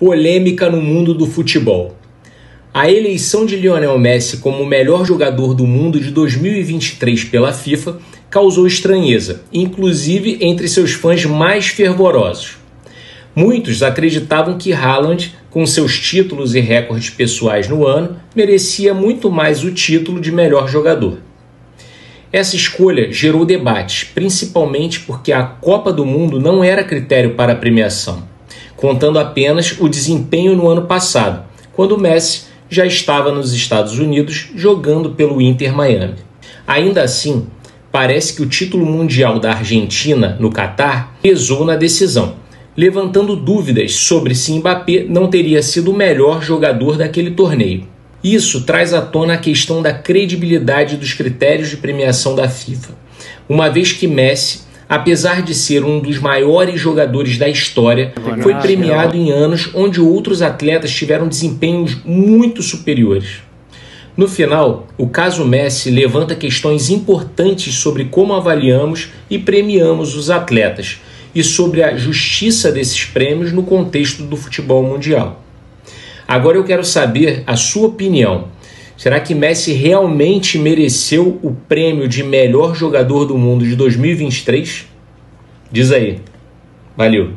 polêmica no mundo do futebol. A eleição de Lionel Messi como o melhor jogador do mundo de 2023 pela FIFA causou estranheza, inclusive entre seus fãs mais fervorosos. Muitos acreditavam que Haaland, com seus títulos e recordes pessoais no ano, merecia muito mais o título de melhor jogador. Essa escolha gerou debates, principalmente porque a Copa do Mundo não era critério para a premiação contando apenas o desempenho no ano passado, quando Messi já estava nos Estados Unidos jogando pelo Inter Miami. Ainda assim, parece que o título mundial da Argentina no Catar pesou na decisão, levantando dúvidas sobre se Mbappé não teria sido o melhor jogador daquele torneio. Isso traz à tona a questão da credibilidade dos critérios de premiação da FIFA, uma vez que Messi apesar de ser um dos maiores jogadores da história, foi premiado em anos onde outros atletas tiveram desempenhos muito superiores. No final, o caso Messi levanta questões importantes sobre como avaliamos e premiamos os atletas e sobre a justiça desses prêmios no contexto do futebol mundial. Agora eu quero saber a sua opinião. Será que Messi realmente mereceu o prêmio de melhor jogador do mundo de 2023? Diz aí. Valeu.